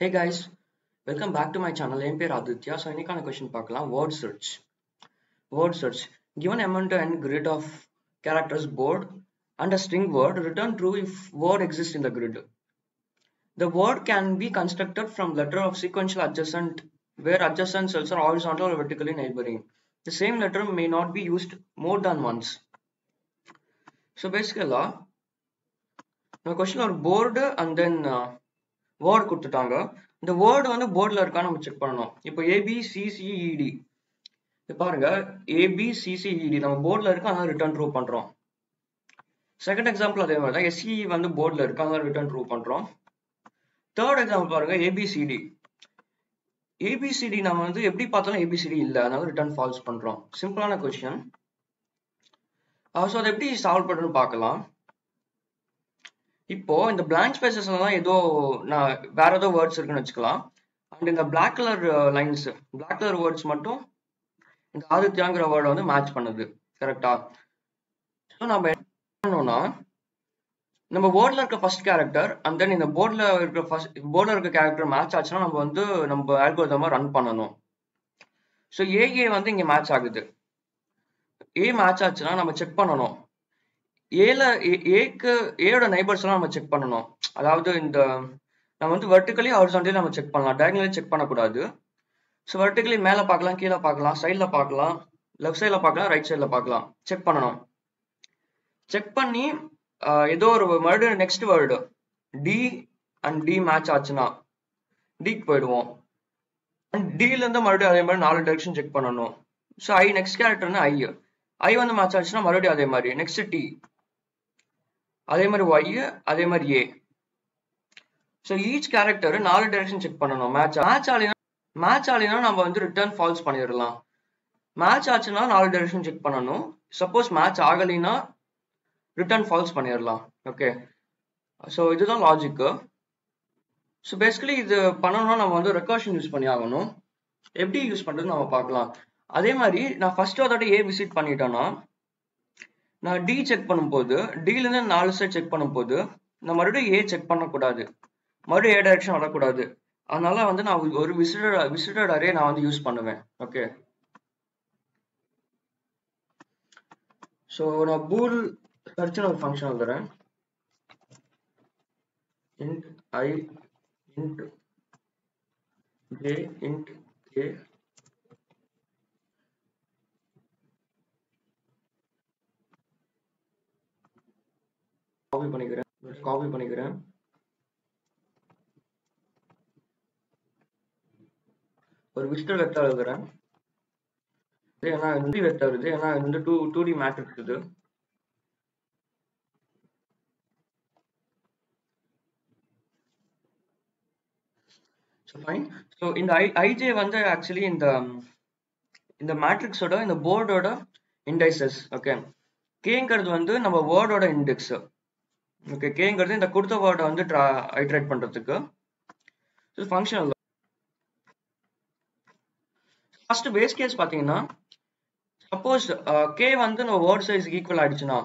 Hey guys, welcome back to my channel. என் பேர் Aditya so இன்னைக்கான question பார்க்கலாம் word search word search given amount and grid of characters board and a string word return true if word exists in the grid the word can be constructed from letter of sequential adjacent where adjacent cells are horizontal or vertically neighboring the same letter may not be used more than once so basically நம்ம question ஒரு board and then word கொடுத்துட்டாங்க. இந்த word வந்து போர்டில் இருக்கா நம்ம check பண்ணணும். இப்போ ஏபிசிசிஇடி பாருங்க. ஏபிசிசிஇடி நம்ம போர்டில் இருக்கா அதனால ரிட்டர்ன் ட்ரூ பண்ணுறோம் செகண்ட் எக்ஸாம்பிள் அதே மாதிரி தான் எஸ்சி வந்து போர்டில் இருக்கா அதனால ரிட்டர்ன் ட்ரூ பண்ணுறோம் தேர்ட் எக்ஸாம்பிள் பாருங்க A B C D A B C D நம்ம வந்து எப்படி பார்த்தாலும் ஏபிசிடி இல்லை. அதனால ரிட்டர்ன் ஃபால்ஸ் பண்ணுறோம் சிம்பிளான கொஸ்டின் ஸோ அதை எப்படி சால்வ் பண்ணுறதுன்னு பார்க்கலாம். இப்போ இந்த பிளாங்க் ஸ்பேசஸ்ல எல்லாம் ஏதோ நான் வேற ஏதோ வேர்ட்ஸ் இருக்குன்னு வச்சுக்கலாம். அண்ட் இந்த black colour lines black colour words மட்டும் இந்த ஆதித்யாங்கிற வேர்டை வந்து மேட்ச் பண்ணுது. கரெக்டா ஸோ நம்ம என்ன பண்ணோம்னா நம்ம போர்டில் இருக்க ஃபர்ஸ்ட் கேரக்டர் அண்ட் தென் இந்த போர்டில் இருக்கிற ஃபர்ஸ்ட் போர்டில் இருக்க கேரக்டர் மேட்ச் ஆச்சுன்னா நம்ம வந்து நம்ம ஆல்கோதமாக ரன் பண்ணணும். ஸோ ஏஏ வந்து இங்கே மேட்ச் ஆகுது. ஏ மேட்ச் ஆச்சுன்னா நம்ம செக் பண்ணணும். ஏல ஏக்கு ஏயோட நைபர்ஸ் எல்லாம் நம்ம செக் பண்ணணும். அதாவது இந்த நம்ம வந்து வெர்டிக்கலி ஹாரிசான்டலி நம்ம செக் பண்ணலாம். டயகனலி செக் பண்ணக்கூடாது. ஸோ வெர்டிக்கலி மேலே பார்க்கலாம் கீழே பார்க்கலாம் சைடில் பார்க்கலாம் லெஃப்ட் சைடில் பார்க்கலாம் ரைட் சைடில் பார்க்கலாம். செக் பண்ணணும். செக் பண்ணி ஏதோ ஒரு மறுபடியும் next word T and T match ஆச்சுன்னா டிக்கு போயிடுவோம். அண்ட் டிலேருந்து மறுபடியும் அதே மாதிரி நாலு டைரக்ஷன் செக் பண்ணணும். ஸோ ஐ நெக்ஸ்ட் கேரக்டர்னு ஐ ஐ வந்து மேட்ச் ஆச்சுன்னா மறுபடியும் அதே மாதிரி. நெக்ஸ்ட் டி அதே மாதிரி ஒய் அதே மாதிரி ஏ ஸோ ஈச் கேரக்டர் நாலு டைரக்ஷன் செக் பண்ணணும். மேட்ச் மேட்ச் ஆலினா மேட்ச் ஆலினா நம்ம வந்து ரிட்டர்ன் ஃபால்ஸ் பண்ணிடலாம். மேட்ச் ஆச்சுன்னா நாலு டைரக்ஷன் செக் பண்ணணும். சப்போஸ் மேட்ச் ஆகலைன்னா ரிட்டர்ன் ஃபால்ஸ் பண்ணிடலாம். ஓகே ஸோ இதுதான் லாஜிக்கு ஸோ பேசிக்கலி இது பண்ணணும்னா நம்ம வந்து ரெக்கார்ஷன் யூஸ் பண்ணி ஆகணும். எப்படி யூஸ் பண்ணுறது நம்ம பார்க்கலாம். அதே மாதிரி நான் ஃபர்ஸ்ட் ஒரு ஏ விசிட் பண்ணிட்டேன்னா நான் டி செக் பண்ணும்போது டிலேருந்து நாலு சைட் செக் பண்ணும்போது நான் மறுபடியும் ஏ செக் பண்ணக்கூடாது. மறுபடியும் ஏ டைரக்ஷன் வரக்கூடாது. அதனால வந்து நான் ஒரு விசிட்டட் விசிட்டட் அரே நான் வந்து யூஸ் பண்ணுவேன். ஓகே ஸோ நான் பூல் சர்ச்னு ஒரு ஃபங்க்ஷன் எழுதுறேன். int i int j int k copy பண்ணிக்கிறேன். காப்பி பண்ணிக்கிறேன். ஒரு விஸ்டர் வெக்டர் எழுதுறேன். இது ஏன்னா இந்த வெக்டர் இது. ஏன்னா இந்த டூ டூ டி மேட்ரிக்ஸ் இது ஸோ ஃபைன் ஸோ இந்த ஐ ஐஜே வந்து ஆக்சுவலி இந்த இந்த மேட்ரிக்ஸோட இந்த போர்டோட இண்டைசஸ் ஓகே கேங்கிறது வந்து நம்ம வேர்டோட இண்டெக்ஸ் ஓகே கேங்கிறது இந்த கொடுத்த வேர்டை வந்து ஐட்ரேட் பண்றதுக்கு. ஃபங்க்ஷன் ஃபர்ஸ்ட் பேஸ் கேஸ் பார்த்தீங்கன்னா சப்போஸ் கே வந்து நம்ம வேர்ட் சைஸ்க்கு ஈக்குவல் ஆயிடுச்சுன்னா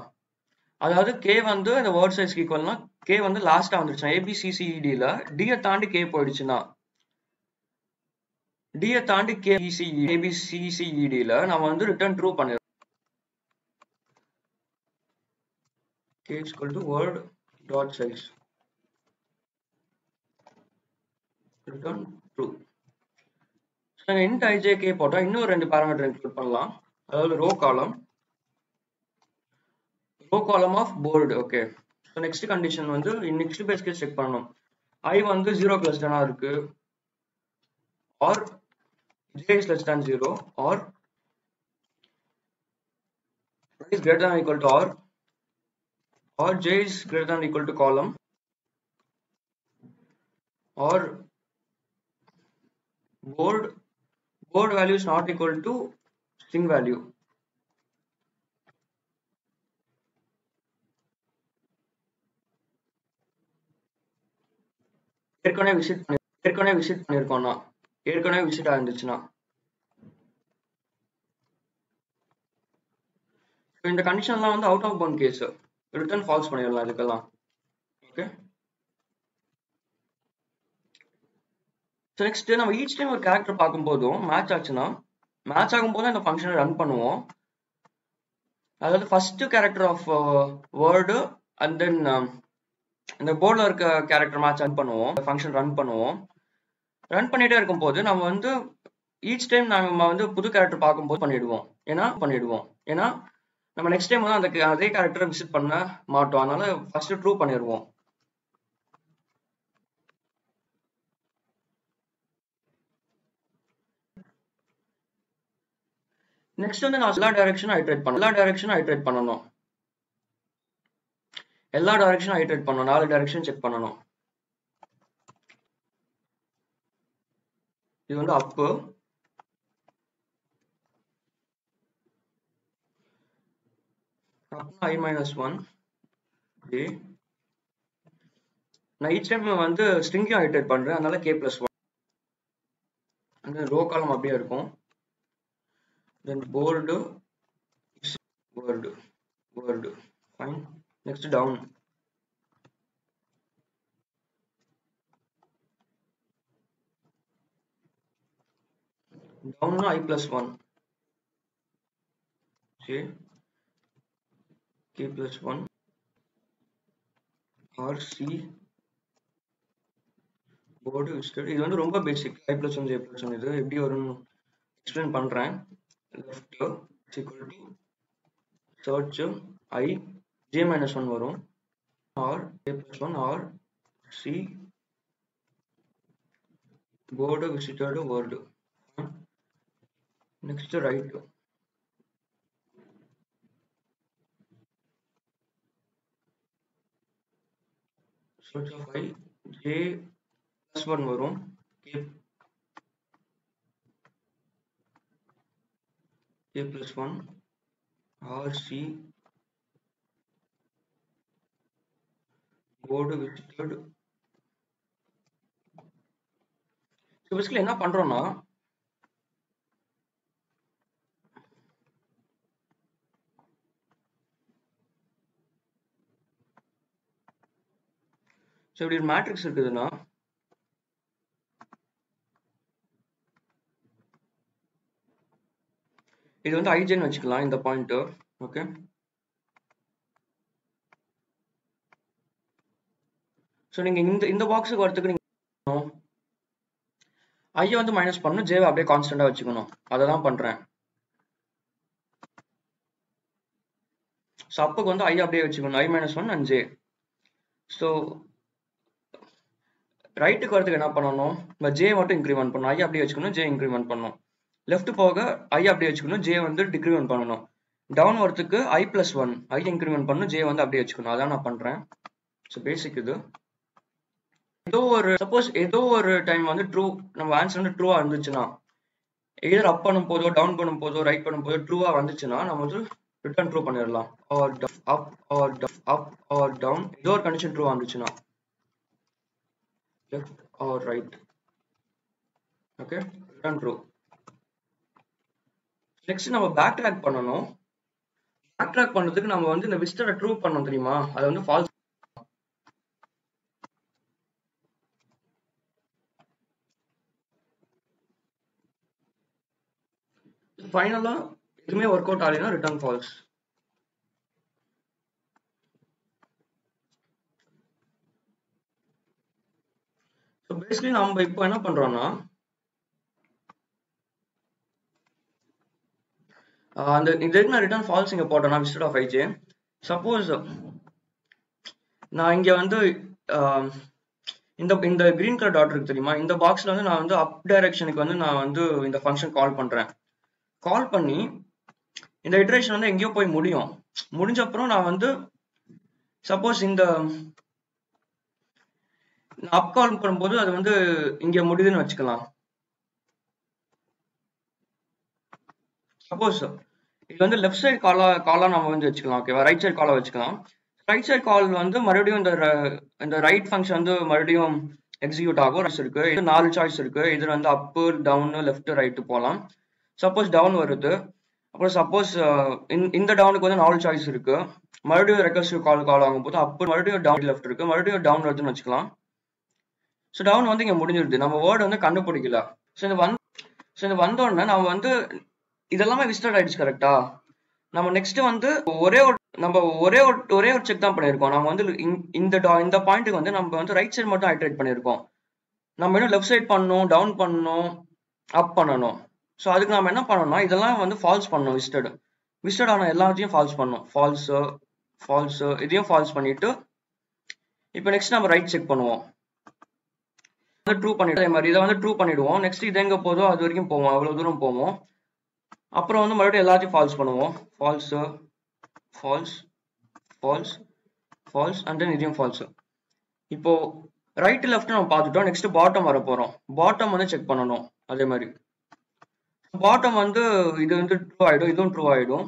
அதாவது கே வந்து இந்த வேர்ட் சைஸ்க்கு ஈக்குவல்னா கே வந்து லாஸ்டா வந்துருச்சுன்னா ஏபிசிசிஇடியில் டியை தாண்டி கே போயிடுச்சுன்னா டியை தாண்டி கே ஏபிசிசிஇடியில் நம்ம வந்து ரிட்டர்ன் ட்ரூ பண்ணிடுறோம் k is equal to word dot size. Return true. So நாங்கள் இன்ட் ஐஜேகே போட்டால் இன்னும் ரெண்டு பேராமீட்டர் இன்க்ளூட் பண்ணலாம். அதாவது row column row column of board okay so next condition வந்து நெக்ஸ்ட் பேஸ் கேஸ் செக் பண்ணணும். ஐ வந்து ஜீரோ பிளஸ் டனா இருக்கு. Or j is less than zero or is greater than equal to r or j is greater than or equal to column or board board value is not equal to string value ஏற்கனவே visit பண்ணி ஏற்கனவே visit பண்ணியிருக்கோம்னா ஏற்கனவே visit ஆயிருந்துச்சுன்னா இந்த கண்டிஷன்லாம் வந்து out of bound case return false பண்ணிடலாம் இதுக்கெல்லாம் ஓகே ஸோ நெக்ஸ்ட் நம்ம ஈச் டைம் ஒரு கேரக்டர் பார்க்கும்போதும் மேட்ச் ஆச்சுன்னா மேட்ச் ஆகும்போது அந்த ஃபங்க்ஷனை ரன் பண்ணுவோம். அதாவது first character of word and then இந்த போர்டில் இருக்க கேரக்டர் மேட்ச் ரன் பண்ணுவோம். ஃபங்க்ஷன் ரன் பண்ணுவோம். ரன் பண்ணிகிட்டே இருக்கும்போது நம்ம வந்து ஈச் டைம் நம்ம வந்து புது கேரக்டர் பார்க்கும்போது பண்ணிடுவோம். ஏன்னா பண்ணிடுவோம். ஏன்னா நம்ம நெக்ஸ்ட் டைம் வந்து அந்த அதே கேரக்டரை விசிட் பண்ண மாட்டோம். அதனால ஃபர்ஸ்ட் ட்ரூ பண்ணிடுவோம் நெக்ஸ்ட் வந்து நான் எல்லா டைரக்ஷனும் ஹைட்ரேட் பண்ண எல்லா டைரக்ஷனும் ஹைட்ரேட் பண்ணணும். எல்லா டைரக்ஷனும் ஹைட்ரேட் பண்ணணும். நாலு டைரக்ஷன் செக் பண்ணணும். இது வந்து அப்பு அப்னா ஐ மைனஸ் ஒன் ஜே நான் ஈச் டைம் வந்து ஸ்ட்ரிங்கையும் ஐட்ரேட் பண்றேன். அதனால கே பிளஸ் ஒன் அந்த ரோ காலம் அப்படியே இருக்கும். Then board word word fine next down டவுன்னா i plus one okay k plus 1 or c board visited இது வந்து ரொம்ப basic i plus one j plus one இது எப்படி வரும்னு எக்ஸ்பிளைன் பண்ணுறேன் left equal to search i j minus one வரும். Or j plus one or c board visited word next right search of i j plus 1 வரும் k k plus 1 r c board visited so basically என்ன பண்றோம்னா so இப்படி ஒரு matrix இருக்குதுன்னா இது வந்து ஐஜேன்னு வச்சுக்கலாம் இந்த பாயிண்ட் ஓகே ஸோ நீங்க இந்த இந்த பாக்ஸுக்கு வரத்துக்கு நீங்கள் ஐயை வந்து மைனஸ் பண்ணணும் ஜேவை அப்படியே கான்ஸ்டண்டா வச்சுக்கணும். அதை தான் பண்றேன். ஸோ அப்போக்கு வந்து ஐ அப்படியே வச்சுக்கணும். I minus one and j so ரைட்டுக்கு வரதுக்கு என்ன பண்ணணும்? நம்ம ஜே மட்டும் இன்க்ரிமெண்ட் பண்ணணும். ஐ அப்படியே வச்சுக்கணும் ஜே இன்க்ரிமெண்ட் பண்ணணும். லெஃப்ட் போக ஐ அப்படியே வச்சுக்கணும் ஜே வந்து டிக்ரிமெண்ட் பண்ணணும். டவுன் வரதுக்கு i plus one i increment பண்ணணும் ஜே வந்து அப்படியே வச்சுக்கணும். அதான் நான் பண்றேன். ஸோ பேசிக் இது. ஏதோ ஒரு சப்போஸ் ஏதோ ஒரு டைம் வந்து ட்ரூ நம்ம ஆன்சர் வந்து ட்ரூவா இருந்துச்சுன்னா எதர் அப் பண்ணும் போதோ டவுன் பண்ணும் போதோ ரைட் பண்ணும் போதோ ட்ரூவா வந்துச்சுன்னா நம்ம வந்து ரிட்டர்ன் ட்ரூ பண்ணிடலாம். Or up or up or down ஏதோ ஒரு கண்டிஷன் ட்ரூவா வந்துச்சுன்னா. Left or right. Okay run row next நம்ம பேக் ட்ராக் பண்ணணும். பேக் ட்ராக் பண்றதுக்கு நம்ம வந்து இந்த விஸ்டரை ட்ரூ பண்ணோம் தெரியுமா? அது வந்து ஃபால்ஸ் ஃபைனலா எதுவுமே ஒர்க் அவுட் ஆகலைன்னா ரிட்டர்ன் ஃபால்ஸ் ஸோ பேசிக்கலி நம்ம இப்போ என்ன பண்றோம்னா அந்த இதுக்கு நான் ரிட்டர்ன் ஃபால்ஸ் இங்கே போட்டேன்னா விசிட் ஆஃப் ஐஜே சப்போஸ் நான் இங்க வந்து இந்த இந்த கிரீன் கலர் டாட் இருக்கு தெரியுமா? இந்த பாக்ஸ்ல வந்து நான் வந்து அப் டைரக்ஷனுக்கு வந்து நான் வந்து இந்த ஃபங்க்ஷன் கால் பண்றேன். கால் பண்ணி இந்த இட்ரேஷன் வந்து எங்கேயோ போய் முடியும். முடிஞ்ச அப்புறம் நான் வந்து சப்போஸ் இந்த அப் கால் பண்ணும்போது அது வந்து இங்க முடியுதுன்னு வச்சுக்கலாம். சப்போஸ் இது வந்து லெஃப்ட் சைடு காலா காலா நம்ம வந்து வச்சுக்கலாம் ஓகேவா ரைட் சைடு காலா வச்சுக்கலாம். ரைட் சைடு கால் வந்து மறுபடியும் இந்த இந்த ரைட் ஃபங்க்ஷன் வந்து மறுபடியும் எக்ஸிக்யூட் ஆகும். இருக்கு. இது நாலு சாய்ஸ் இருக்கு. இதுல வந்து அப்பு டவுன் லெஃப்ட் ரைட்டு போகலாம் சப்போஸ் டவுன் வருது. அப்புறம் சப்போஸ் இந்த டவுனுக்கு வந்து நாலு சாய்ஸ் இருக்கு. மறுபடியும் ரெக்கர்சிவ் கால் கால் ஆகும் போது அப்பு மறுபடியும் டவுன் லெஃப்ட் இருக்கு. மறுபடியும் டவுன் வருதுன்னு வச்சுக்கலாம். ஸோ டவுன் வந்து இங்கே முடிஞ்சிருது. நம்ம வேர்டு வந்து கண்டுபிடிக்கல ஸோ இந்த வந்து ஸோ இந்த வந்தோடனே நம்ம வந்து இதெல்லாமே விசிட்டட் ஆயிடுச்சு கரெக்டா நம்ம நெக்ஸ்ட் வந்து ஒரே ஒரு நம்ம ஒரே ஒரு ஒரே ஒரு செக் தான் பண்ணியிருக்கோம். நம்ம வந்து இந்த- இந்த டா- இந்த பாயிண்ட்டுக்கு வந்து நம்ம வந்து ரைட் சைடு மட்டும் ஐட்ரேட் பண்ணியிருக்கோம். நம்ம இன்னும் லெஃப்ட் சைட் பண்ணணும் டவுன் பண்ணணும் அப் பண்ணணும். ஸோ அதுக்கு நம்ம என்ன பண்ணணும்னா இதெல்லாம் வந்து ஃபால்ஸ் பண்ணணும் விசிட்டடு விசிட்டட் ஆன எல்லாத்தையும் ஃபால்ஸ் பண்ணணும். ஃபால்ஸு ஃபால்ஸு இதையும் ஃபால்ஸ் பண்ணிட்டு இப்போ நெக்ஸ்ட் நம்ம ரைட் செக் பண்ணுவோம். வந்து ட்ரூ பண்ணிடுவோம் அதே மாதிரி இதை வந்து ட்ரூ பண்ணிடுவோம். நெக்ஸ்ட் இது எங்கே போதோ அது வரைக்கும் போவோம். அவ்வளோ தூரம் போவோம். அப்புறம் வந்து மறுபடியும் எல்லாத்தையும் ஃபால்ஸ் பண்ணுவோம். False false false false and then இதையும் ஃபால்ஸ் இப்போ ரைட் லெஃப்ட் நம்ம பார்த்துட்டோம். நெக்ஸ்ட் பாட்டம் வர போகிறோம் பாட்டம் வந்து செக் பண்ணணும். அதே மாதிரி. பாட்டம் வந்து இது வந்து ட்ரூ ஆகிடும் இதுவும் ட்ரூ ஆகிடும்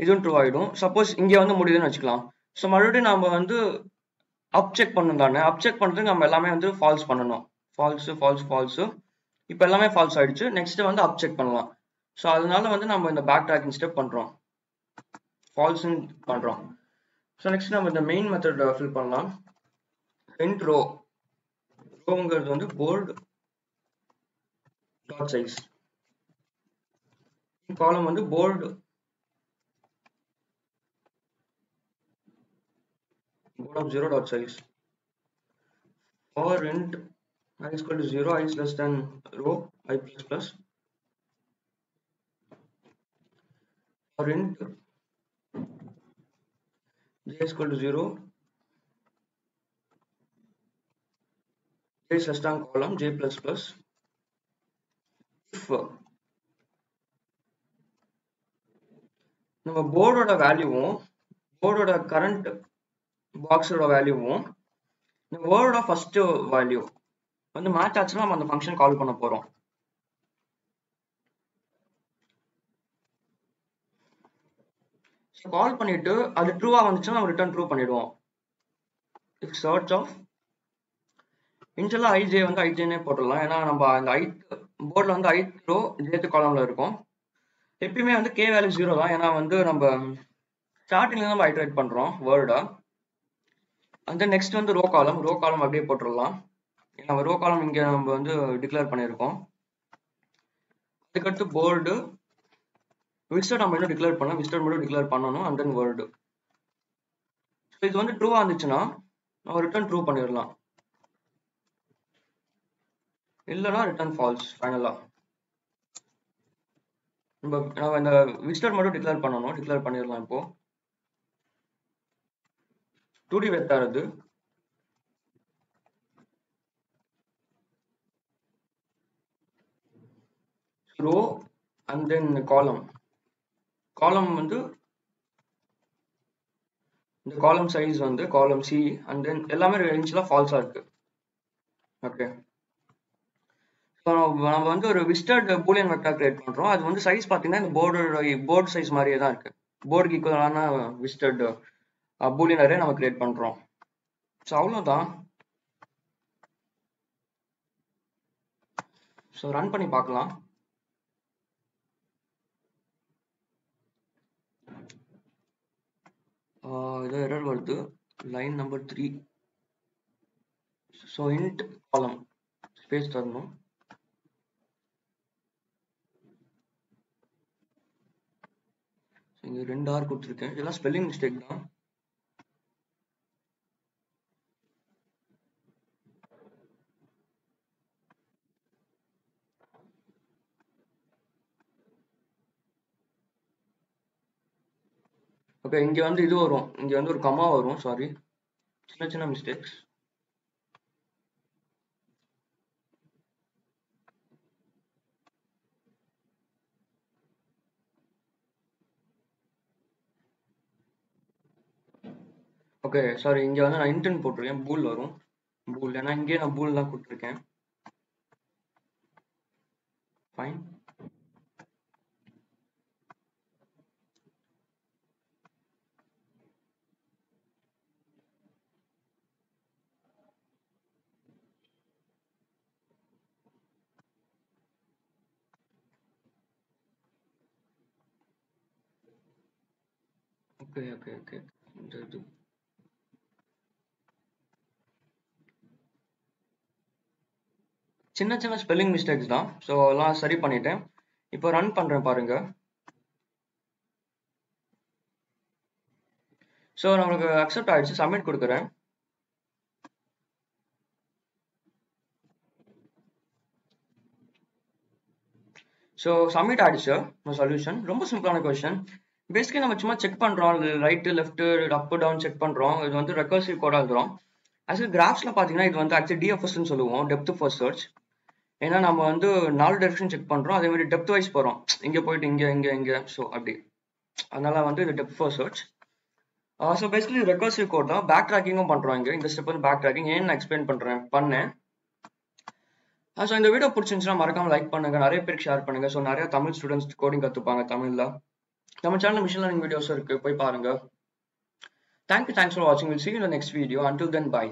இதுவும் ட்ரூ ஆகிடும் சப்போஸ் இங்கே வந்து முடியுதுன்னு வச்சுக்கலாம். ஸோ மறுபடியும் நம்ம வந்து அப்செக் பண்ணும் பண்ணணும் தானே. அப்செக் பண்ணுறதுக்கு நம்ம எல்லாமே வந்து ஃபால்ஸ் பண்ணணும். ஃபால்ஸு ஃபால்ஸ் ஃபால்ஸு இப்போ எல்லாமே ஃபால்ஸ் ஆயிடுச்சு. நெக்ஸ்ட் வந்து அப்செக் பண்ணலாம். ஸோ அதனால வந்து நம்ம இந்த பேக் ட்ராக்கிங் ஸ்டெப் பண்ணுறோம் ஃபால்ஸ்ன்னு பண்ணுறோம் ஸோ நெக்ஸ்ட் நம்ம இந்த மெயின் மெத்தட் ஃபில் பண்ணலாம். ரெண்ட் ரோ ரோங்கிறது வந்து போல்டு டாட் சைஸ் காலம் வந்து board board of zero dot size for int i is equal to zero i is less than row i plus plus for int j is equal to zero j is less than column j plus plus if நம்ம போர்டோட வேல்யூவும் போர்டோட current பாக்ஸோட வேல்யூவும் இந்த வேர்டோட first value வந்து match ஆச்சுன்னா நம்ம அந்த ஃபங்க்ஷன் கால் பண்ண போறோம். கால் பண்ணிட்டு அது ட்ரூவா வந்துச்சுன்னா நம்ம ரிட்டர்ன் ட்ரூ பண்ணிடுவோம். இஃப் சர்ச் ஆஃப் இன்ஷியலா ஐஜே வந்து ஐஜேனே போட்டுடலாம். ஏன்னா நம்ம அந்த ஐ போர்டில் வந்து ஐத் ரோ ஜேத்து காலம்ல இருக்கும். எப்பயுமே வந்து கே வேல்யூ ஜீரோ தான். ஏன்னா வந்து நம்ம ஸ்டார்டிங்ல நம்ம ஐட்ரேட் பண்றோம் வேர்டா அந்த நெக்ஸ்ட் வந்து ரோ காலம் ரோ காலம் அப்படியே போட்டுடலாம். நம்ம ரோ காலம் இங்கே நம்ம வந்து டிக்ளேர் பண்ணியிருக்கோம். அதுக்கடுத்து போர்டு விசிட்டர் நம்ம இன்னும் டிக்ளேர் பண்ணலாம் விஸ்டர் மட்டும் டிக்ளேர் பண்ணணும் அண்ட் தென் வேர்டு ஸோ இது வந்து ட்ரூவாக இருந்துச்சுன்னா நம்ம ரிட்டர்ன் ட்ரூ பண்ணிடலாம். இல்லைன்னா ரிட்டர்ன் ஃபால்ஸ் ஃபைனலாக நம்ம நம்ம இந்த விசிட்டர் மட்டும் டிக்ளேர் பண்ணணும். டிக்ளேர் பண்ணிடலாம் இப்போது 2டி வெக்டானது ரோ அண்ட் தென் காலம் காலம் வந்து இந்த காலம் சைஸ் வந்து காலம் சி அண்ட் தென் எல்லாமே ரேஞ்சில் ஃபால்ஸாக இருக்கு. ஓகே நம்ம வந்து ஒரு விஸ்டர்ட் பூலியன் வெக்டர் கிரியேட் பண்ணுறோம் அது வந்து சைஸ் பார்த்தீங்கன்னா இந்த போர்டோட போர்டு சைஸ் மாதிரியே தான் இருக்கு. போர்டுக்கு ஈக்குவலான விஸ்டர்டு பூலியன் அரே நம்ம கிரியேட் பண்றோம். ஸோ அவ்வளோதான் ஸோ ரன் பண்ணி பார்க்கலாம். ஏதோ எரர் வருது. Line number three so int column space தரணும். இங்கே ரெண்டு ஆர் கொடுத்துருக்கேன். இதெல்லாம் ஸ்பெல்லிங் மிஸ்டேக் தான். ஓகே இங்கே வந்து இது வரும். இங்கே வந்து ஒரு கமா வரும் சாரி சின்ன சின்ன மிஸ்டேக்ஸ் ஓகே சாரி இங்கே வந்து நான் இன்டர்ன் போட்டிருக்கேன். பூல் வரும். பூல் ஏன்னா இங்கே நான் பூல் தான் கொடுத்துருக்கேன். Fine Okay, okay, okay. இந்த do. சின்ன சின்ன ஸ்பெல்லிங் மிஸ்டேக்ஸ் தான். ஸோ அதெல்லாம் சரி பண்ணிட்டேன். இப்போ ரன் பண்ணுறேன் பாருங்க. ஸோ நம்மளுக்கு அக்செப்ட் ஆயிடுச்சு. சப்மிட் கொடுக்குறேன். ஸோ சப்மிட் ஆயிடுச்சு. சொல்யூஷன் ரொம்ப சிம்பிளான கொஸ்டின் பேசிக்கலி நம்ம சும்மா செக் பண்ணுறோம் right left up down check பண்ணுறோம் இது வந்து ரெக்கர்சிவ் கோடாக இருக்கிறோம் ஆக்சுவலி கிராஃப்ஸில் பார்த்தீங்கன்னா இது வந்து ஆக்சுவலி டிஎஃப்எஸ்ன்னு சொல்லுவோம். டெப்த் ஃபர்ஸ்ட் சர்ச் ஏன்னா நம்ம வந்து நாலு டெரெக்ஷன் செக் பண்ணுறோம் அதே மாதிரி டெப்த் வைஸ் போகிறோம் இங்கே போயிட்டு இங்கே இங்கே இங்கே. ஸோ அப்படி. அதனால வந்து இது depth first search so basically recursive code தான். பேக் ட்ராக்கிங்கும் பண்ணுறோம் இங்கே. இந்த ஸ்டெப் வந்து பேக் ட்ராக்கிங் ஏன்னு நான் எக்ஸ்பிளைன் பண்ணுறேன் பண்ணேன். Uh, ஸோ இந்த வீடியோ பிடிச்சிருந்துச்சுன்னா மறக்காம லைக் பண்ணுங்க. நிறைய பேருக்கு ஷேர் பண்ணுங்க. ஸோ நிறைய தமிழ் ஸ்டூடெண்ட்ஸ் கோடிங் கற்றுப்பாங்க தமிழில். நம்ம சேனல் மிஷின் லேர்னிங் வீடியோஸ் இருக்கு. போய் பாருங்க. தேங்க்யூ தேங்க்ஸ் ஃபார் வாட்சிங் will see you next video until then bye